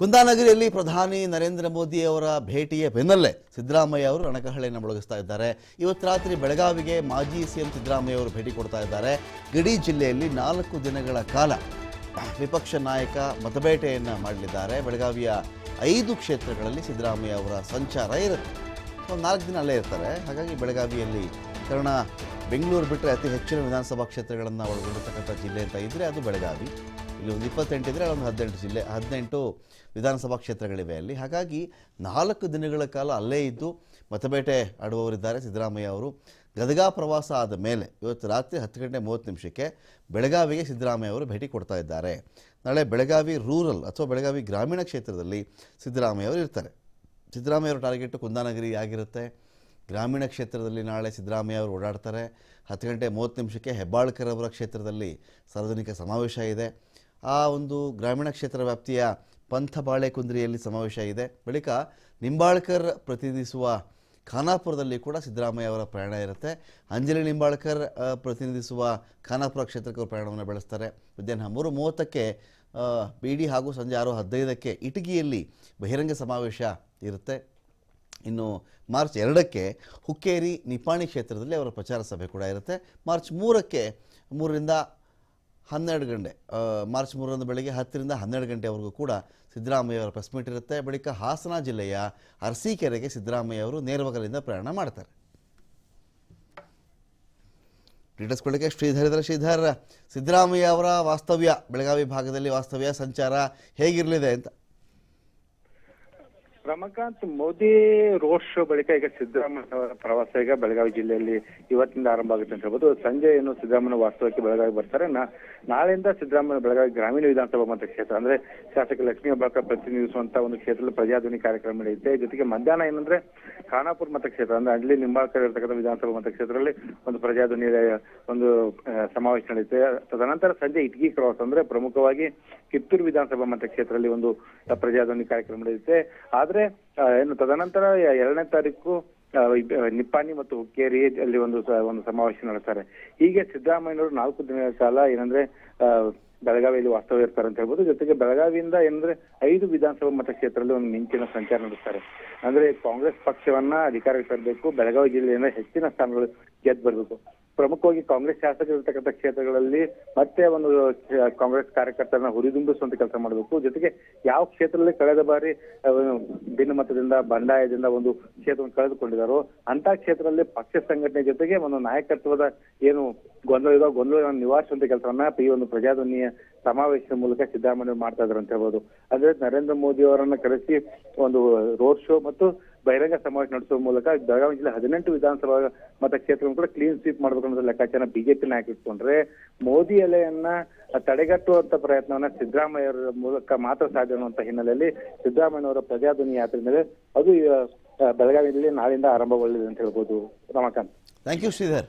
ಕುಂದಾನಗರಿಯಲ್ಲಿ ಪ್ರಧಾನಿ ನರೇಂದ್ರ ಮೋದಿ ಅವರ ಭೇಟಿಯ ಬೆನ್ನಲ್ಲೇ ಸಿದ್ದರಾಮಯ್ಯ ಅವರು ರಣಕಹಳೆಯನ್ನು ಮೊಳಗಿಸ್ತಾ ಇದ್ದಾರೆ. ಇವತ್ತು ರಾತ್ರಿ ಬೆಳಗಾವಿಗೆ ಮಾಜಿ ಸಿಎಂ ಸಿದ್ದರಾಮಯ್ಯ ಅವರು ಭೇಟಿ ಕೊಡ್ತಾ ಇದ್ದಾರೆ. ಗಡಿ ಜಿಲ್ಲೆಯಲ್ಲಿ ನಾಲ್ಕು ದಿನಗಳ ಕಾಲ ವಿಪಕ್ಷ ನಾಯಕ ಮತಬೇಟೆಯನ್ನು ಮಾಡಲಿದ್ದಾರೆ. ಬೆಳಗಾವಿಯ ಐದು ಕ್ಷೇತ್ರಗಳಲ್ಲಿ ಸಿದ್ದರಾಮಯ್ಯ ಅವರ ಸಂಚಾರ ಇರುತ್ತೆ. ಒಂದು ನಾಲ್ಕು ದಿನ ಅಲ್ಲೇ ಇರ್ತಾರೆ. ಹಾಗಾಗಿ ಬೆಳಗಾವಿಯಲ್ಲಿ ಕಾರಣ ಬೆಂಗಳೂರು ಬಿಟ್ಟರೆ ಅತಿ ಹೆಚ್ಚಿನ ವಿಧಾನಸಭಾ ಕ್ಷೇತ್ರಗಳನ್ನು ಒಳಗೊಂಡಿರ್ತಕ್ಕಂಥ ಜಿಲ್ಲೆ ಅಂತ ಇದ್ದರೆ ಅದು ಬೆಳಗಾವಿ. ಇಲ್ಲಿ ಒಂದು ಇಪ್ಪತ್ತೆಂಟಿದ್ರೆ ಒಂದು ಹದಿನೆಂಟು ಜಿಲ್ಲೆ, ಹದಿನೆಂಟು ವಿಧಾನಸಭಾ ಕ್ಷೇತ್ರಗಳಿವೆ ಅಲ್ಲಿ. ಹಾಗಾಗಿ ನಾಲ್ಕು ದಿನಗಳ ಕಾಲ ಅಲ್ಲೇ ಇದ್ದು ಮತಬೇಟೆ ಆಡುವವರಿದ್ದಾರೆ ಸಿದ್ದರಾಮಯ್ಯ ಅವರು. ಗದಗ ಪ್ರವಾಸ ಆದ ಮೇಲೆ ಇವತ್ತು ರಾತ್ರಿ ಹತ್ತು ಗಂಟೆ ಮೂವತ್ತು ನಿಮಿಷಕ್ಕೆ ಬೆಳಗಾವಿಗೆ ಸಿದ್ದರಾಮಯ್ಯ ಅವರು ಭೇಟಿ ಕೊಡ್ತಾ ಇದ್ದಾರೆ. ನಾಳೆ ಬೆಳಗಾವಿ ರೂರಲ್ ಅಥವಾ ಬೆಳಗಾವಿ ಗ್ರಾಮೀಣ ಕ್ಷೇತ್ರದಲ್ಲಿ ಸಿದ್ದರಾಮಯ್ಯ ಅವರು ಇರ್ತಾರೆ. ಸಿದ್ದರಾಮಯ್ಯ ಅವರ ಟಾರ್ಗೆಟ್ ಕುಂದಾನಗಿರಿ ಆಗಿರುತ್ತೆ. ಗ್ರಾಮೀಣ ಕ್ಷೇತ್ರದಲ್ಲಿ ನಾಳೆ ಸಿದ್ದರಾಮಯ್ಯ ಅವರು ಓಡಾಡ್ತಾರೆ. ಹತ್ತು ಗಂಟೆ ಮೂವತ್ತು ನಿಮಿಷಕ್ಕೆ ಹೆಬ್ಬಾಳ್ಕರ್ ಅವರ ಕ್ಷೇತ್ರದಲ್ಲಿ ಸಾರ್ವಜನಿಕ ಸಮಾವೇಶ ಇದೆ. ಆ ಒಂದು ಗ್ರಾಮೀಣ ಕ್ಷೇತ್ರ ವ್ಯಾಪ್ತಿಯ ಪಂಥ ಬಾಳೆಕುಂದ್ರಿಯಲ್ಲಿ ಸಮಾವೇಶ ಇದೆ. ಬಳಿಕ ನಿಂಬಾಳ್ಕರ್ ಪ್ರತಿನಿಧಿಸುವ ಖಾನಾಪುರದಲ್ಲಿ ಕೂಡ ಸಿದ್ದರಾಮಯ್ಯ ಅವರ ಪ್ರಯಾಣ ಇರುತ್ತೆ. ಅಂಜಲಿ ನಿಂಬಾಳ್ಕರ್ ಪ್ರತಿನಿಧಿಸುವ ಖಾನಾಪುರ ಕ್ಷೇತ್ರಕ್ಕೆ ಅವರು ಪ್ರಯಾಣವನ್ನು ಬೆಳೆಸ್ತಾರೆ. ಮಧ್ಯಾಹ್ನ ಮೂರು ಮೂವತ್ತಕ್ಕೆ ಬಿ ಡಿ ಹಾಗೂ ಸಂಜೆ ಆರು ಹದಿನೈದಕ್ಕೆ ಇಟಗಿಯಲ್ಲಿ ಬಹಿರಂಗ ಸಮಾವೇಶ ಇರುತ್ತೆ. ಇನ್ನು ಮಾರ್ಚ್ ಎರಡಕ್ಕೆ ಹುಕ್ಕೇರಿ ನಿಪಾಣಿ ಕ್ಷೇತ್ರದಲ್ಲಿ ಅವರ ಪ್ರಚಾರ ಸಭೆ ಕೂಡ ಇರುತ್ತೆ. ಮಾರ್ಚ್ ಮೂರಕ್ಕೆ, ಮೂರರಿಂದ ಹನ್ನೆರಡು ಗಂಟೆ ಮಾರ್ಚ್ ಮೂರರಂದು ಬೆಳಗ್ಗೆ ಹತ್ತರಿಂದ ಹನ್ನೆರಡು ಗಂಟೆವರೆಗೂ ಕೂಡ ಸಿದ್ದರಾಮಯ್ಯ ಅವರ ಪ್ರೆಸ್ ಮೀಟ್ ಇರುತ್ತೆ. ಬಳಿಕ ಹಾಸನ ಜಿಲ್ಲೆಯ ಅರಸೀಕೆರೆಗೆ ಸಿದ್ದರಾಮಯ್ಯ ಅವರು ನೇರವಾಗಲಿಂದ ಪ್ರಯಾಣ ಮಾಡ್ತಾರೆ. ಡೀಟೇಲ್ಸ್ ಕೊಡಲಿಕ್ಕೆ ಶ್ರೀಧರಿದ್ರ ಶ್ರೀಧರ್, ಸಿದ್ದರಾಮಯ್ಯ ಅವರ ವಾಸ್ತವ್ಯ, ಬೆಳಗಾವಿ ಭಾಗದಲ್ಲಿ ವಾಸ್ತವ್ಯ, ಸಂಚಾರ ಹೇಗಿರಲಿದೆ ಅಂತ ರಮಾಕಾಂತ್ ಮೋದಿ ರೋಡ್ ಶೋ ಬಳಿಕ ಈಗ ಸಿದ್ದರಾಮಯ್ಯ ಅವರ ಪ್ರವಾಸ ಈಗ ಬೆಳಗಾವಿ ಜಿಲ್ಲೆಯಲ್ಲಿ ಇವತ್ತಿಂದ ಆರಂಭ ಆಗುತ್ತೆ ಅಂತ ಹೇಳ್ಬೋದು. ಸಂಜೆ ಏನು ಸಿದ್ದರಾಮಯ್ಯ ವಾಸ್ತವಕ್ಕೆ ಬೆಳಗಾವಿ ಬರ್ತಾರೆ. ನಾಳೆಯಿಂದ ಸಿದ್ದರಾಮಯ್ಯ ಬೆಳಗಾವಿ ಗ್ರಾಮೀಣ ವಿಧಾನಸಭಾ ಮತಕ್ಷೇತ್ರ, ಅಂದ್ರೆ ಶಾಸಕ ಲಕ್ಷ್ಮೀ ಹೆಬ್ಬಾಳ್ಕರ್ ಪ್ರತಿನಿಧಿಸುವಂತ ಒಂದು ಕ್ಷೇತ್ರದಲ್ಲಿ ಪ್ರಜಾಧ್ವನಿ ಕಾರ್ಯಕ್ರಮ ನಡೆಯುತ್ತೆ. ಜೊತೆಗೆ ಮಧ್ಯಾಹ್ನ ಏನಂದ್ರೆ ಖಾನಾಪುರ ಮತಕ್ಷೇತ್ರ, ಅಂದ್ರೆ ಅಲ್ಲಿ ನಿಂಬಾಳ್ಕರ್ ಇರತಕ್ಕಂಥ ವಿಧಾನಸಭಾ ಮತಕ್ಷೇತ್ರದಲ್ಲಿ ಒಂದು ಪ್ರಜಾಧ್ವನಿ ಒಂದು ಸಮಾವೇಶ ನಡೆಯುತ್ತೆ. ತದನಂತರ ಸಂಜೆ ಇಟ್ಗಿ ಕ್ರಾಸ್ ಅಂದ್ರೆ ಪ್ರಮುಖವಾಗಿ ಕಿತ್ತೂರು ವಿಧಾನಸಭಾ ಮತಕ್ಷೇತ್ರದಲ್ಲಿ ಒಂದು ಪ್ರಜಾಧ್ವನಿ ಕಾರ್ಯಕ್ರಮ ನಡೆಯುತ್ತೆ. ಆದ್ರೆ ಏನು ತದನಂತರ ಎರಡನೇ ತಾರೀಕು ನಿಪ್ಪಾಣಿ ಮತ್ತು ಹುಕ್ಕೇರಿ ಅಲ್ಲಿ ಒಂದು ಒಂದು ಸಮಾವೇಶ ನಡೆಸ್ತಾರೆ. ಹೀಗೆ ಸಿದ್ದರಾಮಯ್ಯನವರು ನಾಲ್ಕು ದಿನಗಳ ಕಾಲ ಏನಂದ್ರೆ ಬೆಳಗಾವಿಯಲ್ಲಿ ವಾಸ್ತವ್ಯ ಇರ್ತಾರೆ ಅಂತ ಹೇಳ್ಬೋದು. ಜೊತೆಗೆ ಬೆಳಗಾವಿಯಿಂದ ಏನಂದ್ರೆ ಐದು ವಿಧಾನಸಭಾ ಮತಕ್ಷೇತ್ರದಲ್ಲಿ ಒಂದು ಮಿಂಚಿನ ಸಂಚಾರ ನಡೆಸ್ತಾರೆ. ಅಂದ್ರೆ ಕಾಂಗ್ರೆಸ್ ಪಕ್ಷವನ್ನ ಅಧಿಕಾರಕ್ಕೆ ತರಬೇಕು, ಬೆಳಗಾವಿ ಜಿಲ್ಲೆಯಿಂದ ಹೆಚ್ಚಿನ ಸ್ಥಾನಗಳು ಗೆದ್ದು ಬರಬೇಕು. ಪ್ರಮುಖವಾಗಿ ಕಾಂಗ್ರೆಸ್ ಶಾಸಕರು ಇರ್ತಕ್ಕಂಥ ಕ್ಷೇತ್ರಗಳಲ್ಲಿ ಮತ್ತೆ ಒಂದು ಕಾಂಗ್ರೆಸ್ ಕಾರ್ಯಕರ್ತರನ್ನ ಹುರಿದುಂಬಿಸುವಂತ ಕೆಲಸ ಮಾಡಬೇಕು. ಜೊತೆಗೆ ಯಾವ ಕ್ಷೇತ್ರದಲ್ಲಿ ಕಳೆದ ಬಾರಿ ಭಿನ್ನಮತದಿಂದ ಬಂಡಾಯದಿಂದ ಒಂದು ಕ್ಷೇತ್ರವನ್ನು ಕಳೆದುಕೊಂಡಿದ್ದಾರೋ ಅಂತ ಕ್ಷೇತ್ರದಲ್ಲಿ ಪಕ್ಷ ಸಂಘಟನೆ ಜೊತೆಗೆ ಒಂದು ನಾಯಕತ್ವದ ಏನು ಗೊಂದಲ ಇದೋ ಗೊಂದಲ ನಿವಾರಿಸುವಂತ ಕೆಲಸವನ್ನ ಈ ಒಂದು ಪ್ರಜಾಧ್ವನಿಯ ಸಮಾವೇಶದ ಮೂಲಕ ಸಿದ್ದರಾಮಯ್ಯ ಮಾಡ್ತಾ ಇದ್ರು ಅಂತ ಹೇಳ್ಬೋದು. ಅಂದ್ರೆ ನರೇಂದ್ರ ಮೋದಿ ಅವರನ್ನ ಕರೆಸಿ ಒಂದು ರೋಡ್ ಶೋ ಮತ್ತು ಬಹಿರಂಗ ಸಮಾವೇಶ ನಡೆಸುವ ಮೂಲಕ ಬೆಳಗಾವಿ ಜಿಲ್ಲೆ ಹದಿನೆಂಟು ವಿಧಾನಸಭಾ ಮತಕ್ಷೇತ್ರವನ್ನು ಕೂಡ ಕ್ಲೀನ್ ಸ್ವೀಪ್ ಮಾಡಬೇಕು ಅನ್ನೋದು ಲೆಕ್ಕಾಚಾರ ಬಿಜೆಪಿ ನಾಯಕ ಇಟ್ಕೊಂಡ್ರೆ ಮೋದಿ ಅಲೆಯನ್ನ ತಡೆಗಟ್ಟುವಂತ ಪ್ರಯತ್ನವನ್ನ ಸಿದ್ದರಾಮಯ್ಯ ಅವರ ಮೂಲಕ ಮಾತ್ರ ಸಾಧ್ಯ ಅನ್ನುವಂತ ಹಿನ್ನೆಲೆಯಲ್ಲಿ ಸಿದ್ದರಾಮಯ್ಯ ಅವರ ಪ್ರಜಾಧ್ವನಿ ಯಾತ್ರೆ ಮೇಲೆ ಅದು ಬೆಳಗಾವಿಯಲ್ಲಿ ನಾಳೆಯಿಂದ ಆರಂಭಗೊಳ್ಳಲಿದೆ ಅಂತ ಹೇಳ್ಬೋದು. ರಮಾಕಾಂತ್. Thank you Shridhar.